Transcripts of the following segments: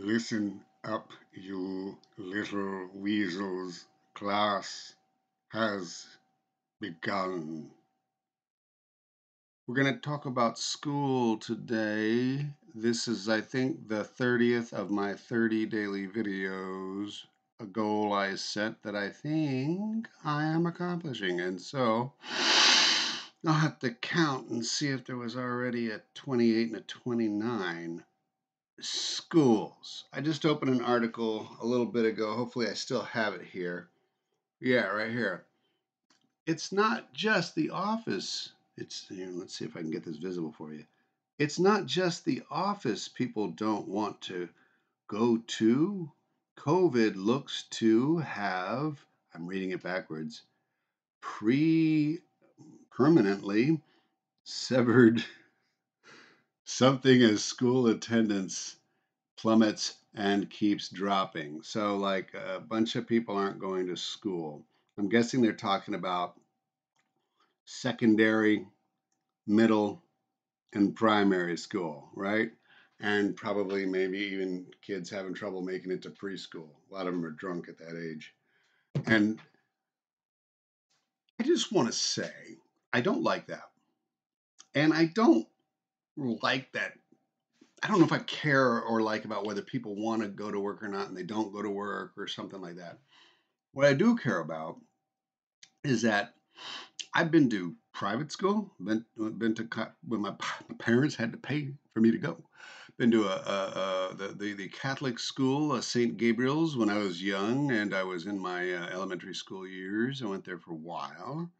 Listen up, you little weasels. Class has begun. We're going to talk about school today. This is, I think, the 30th of my 30 daily videos, a goal I set that I think I am accomplishing. And so I'll have to count and see if there was already a 28 and a 29 schools. I just opened an article a little bit ago. Hopefully, I still have it here. Yeah, right here. It's not just the office. It's here, let's see if I can get this visible for you. It's not just the office people don't want to go to. COVID looks to have, I'm reading it backwards, pre permanently severed something as school attendance plummets and keeps dropping. So, like a bunch of people aren't going to school. I'm guessing they're talking about secondary, middle, and primary school, right? And probably maybe even kids having trouble making it to preschool. A lot of them are drunk at that age. And I just want to say, I don't like that. And I don't like that. I don't know if I care or like about whether people want to go to work or not and they don't go to work or something like that. What I do care about is that I've been to private school, been been to when my, parents had to pay for me to go. Been to a, a, a the, the, the Catholic school, uh, St. Gabriel's, when I was young and I was in my uh, elementary school years. I went there for a while.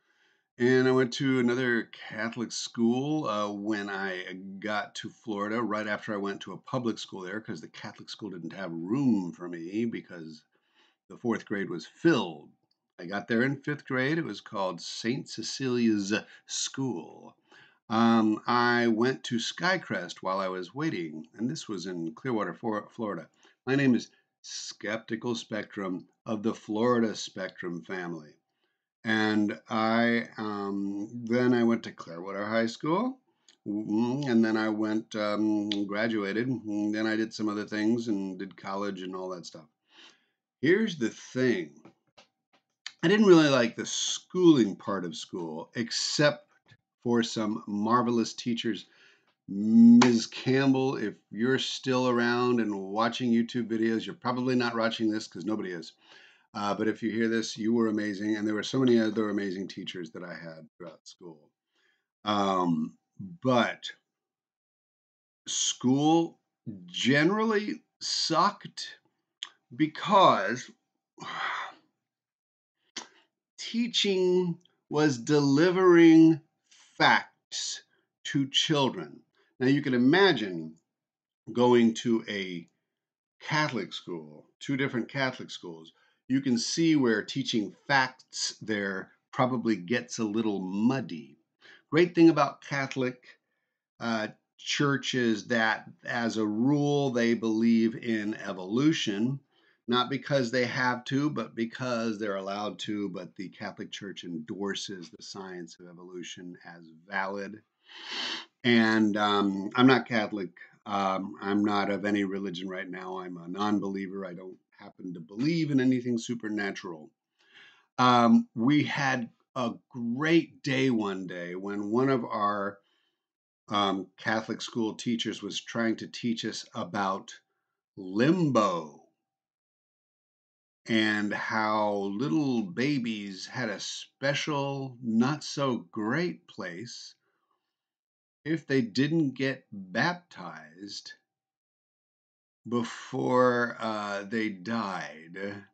And I went to another Catholic school uh, when I got to Florida, right after I went to a public school there, because the Catholic school didn't have room for me because the fourth grade was filled. I got there in fifth grade. It was called St. Cecilia's School. Um, I went to Skycrest while I was waiting, and this was in Clearwater, Florida. My name is Skeptical Spectrum of the Florida Spectrum family. And I um, then I went to Clearwater High School, mm-hmm, and then I went um, graduated. And then I did some other things and did college and all that stuff. Here's the thing: I didn't really like the schooling part of school, except for some marvelous teachers. Ms. Campbell, if you're still around and watching YouTube videos, you're probably not watching this because nobody is. Uh, but if you hear this, you were amazing. And there were so many other amazing teachers that I had throughout school. Um, but school generally sucked because teaching was delivering facts to children. Now you can imagine going to a Catholic school, two different Catholic schools, you can see where teaching facts there probably gets a little muddy. Great thing about Catholic uh, church is that, as a rule, they believe in evolution, not because they have to, but because they're allowed to. But the Catholic Church endorses the science of evolution as valid. And um, I'm not Catholic. Um, I'm not of any religion right now. I'm a non believer. I don't happen to believe in anything supernatural. Um, we had a great day one day when one of our um, Catholic school teachers was trying to teach us about limbo and how little babies had a special, not so great place if they didn't get baptized before uh, they died.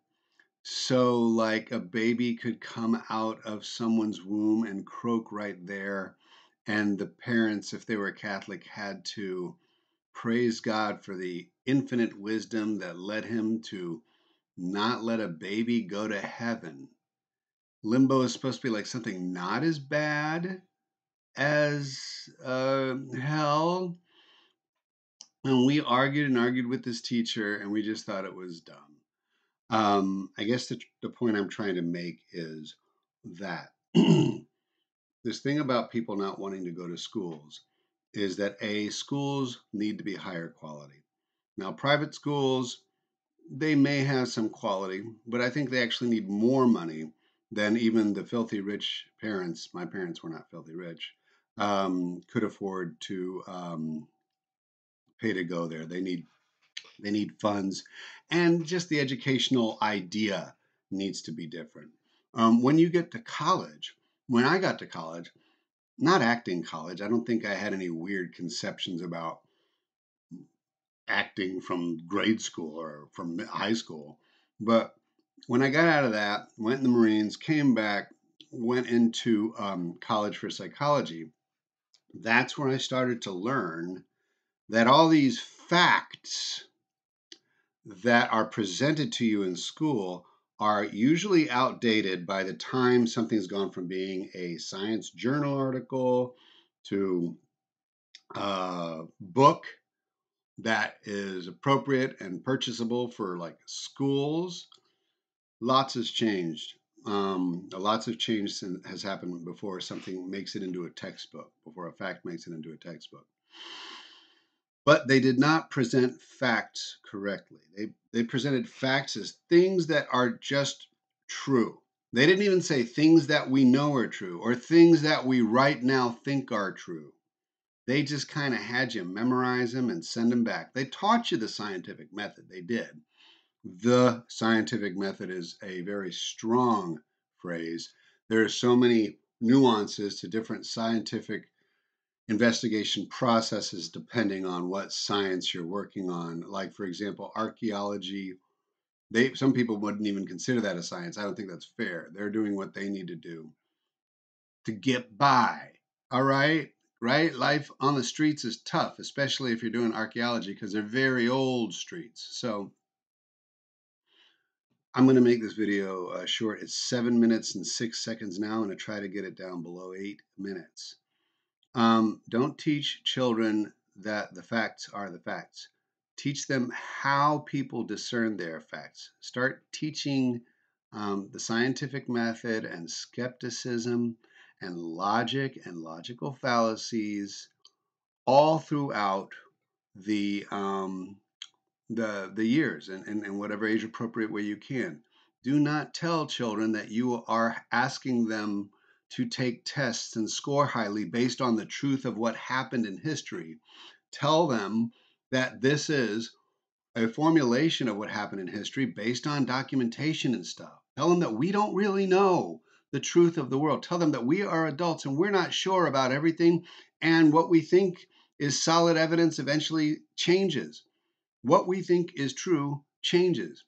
So, like a baby could come out of someone's womb and croak right there. And the parents, if they were Catholic, had to praise God for the infinite wisdom that led him to not let a baby go to heaven. Limbo is supposed to be like something not as bad as uh, hell, and we argued and argued with this teacher, and we just thought it was dumb. Um, I guess the, the point I'm trying to make is that this thing about people not wanting to go to schools is that A, schools need to be higher quality. Now, private schools, they may have some quality, but I think they actually need more money than even the filthy rich parents. My parents were not filthy rich. Um, could afford to um, pay to go there. They need they need funds, and just the educational idea needs to be different. Um, when you get to college, when I got to college, not acting college, I don't think I had any weird conceptions about acting from grade school or from high school. But when I got out of that, went in the Marines, came back, went into um, college for psychology, that's when I started to learn that all these facts that are presented to you in school are usually outdated by the time something's gone from being a science journal article to a book that is appropriate and purchasable for like schools. Lots has changed. Um, lots of change has happened before something makes it into a textbook, before a fact makes it into a textbook. But they did not present facts correctly. They, they presented facts as things that are just true. They didn't even say things that we know are true or things that we right now think are true. They just kind of had you memorize them and send them back. They taught you the scientific method. They did. The scientific method is a very strong phrase. There are so many nuances to different scientific investigation processes depending on what science you're working on. Like, for example, archaeology. They, some people wouldn't even consider that a science. I don't think that's fair. They're doing what they need to do to get by. All right right? Life on the streets is tough, especially if you're doing archaeology because they're very old streets. So I'm going to make this video uh, short. It's seven minutes and six seconds now. I'm going to try to get it down below eight minutes. Um, don't teach children that the facts are the facts. Teach them how people discern their facts. Start teaching um, the scientific method and skepticism and logic and logical fallacies all throughout the um, the the years and in, in whatever age appropriate way you can. Do not tell children that you are asking them to take tests and score highly based on the truth of what happened in history. Tell them that this is a formulation of what happened in history based on documentation and stuff. Tell them that we don't really know the truth of the world. Tell them that we are adults and we're not sure about everything, and what we think is solid evidence eventually changes. What we think is true changes.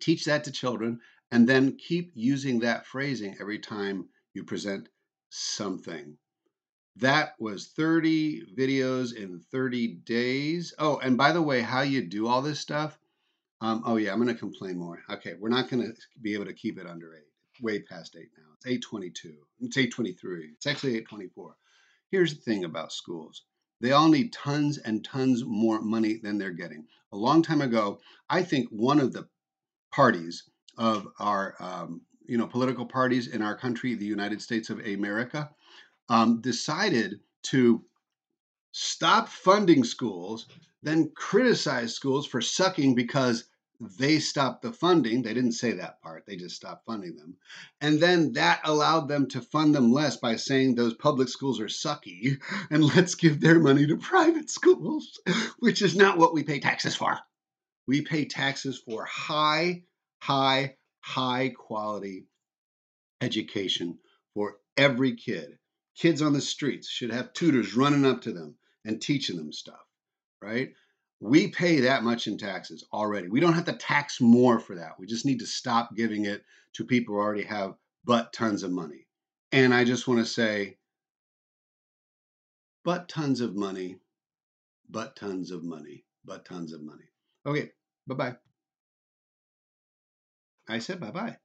Teach that to children, and then keep using that phrasing every time you present something. That was 30 videos in 30 days. Oh, and by the way, how you do all this stuff. Um, oh, yeah, I'm to complain more. Okay, we're not to be able to keep it under eight way past eight now. It's 822. It's 823. It's actually 824. Here's the thing about schools. They all need tons and tons more money than they're getting. A long time ago, I think one of the parties of our, um, you know, political parties in our country, the United States of America, um, decided to stop funding schools, then criticize schools for sucking because they stopped the funding. They didn't say that part, they just stopped funding them. And then that allowed them to fund them less by saying those public schools are sucky and let's give their money to private schools, which is not what we pay taxes for. We pay taxes for high, high, high quality education for every kid. Kids on the streets should have tutors running up to them and teaching them stuff, right? we pay that much in taxes already. We don't have to tax more for that. We just need to stop giving it to people who already have but tons of money. And I just want to say, but tons of money, but tons of money, but tons of money. Okay, bye bye. I said bye bye.